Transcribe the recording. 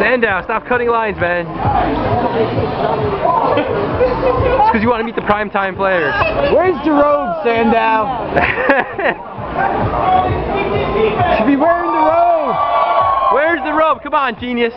Sandow, stop cutting lines, man. It's because you want to meet the primetime players. Where's the robe, Sandow? Should be wearing the robe. Where's the robe? Come on, genius.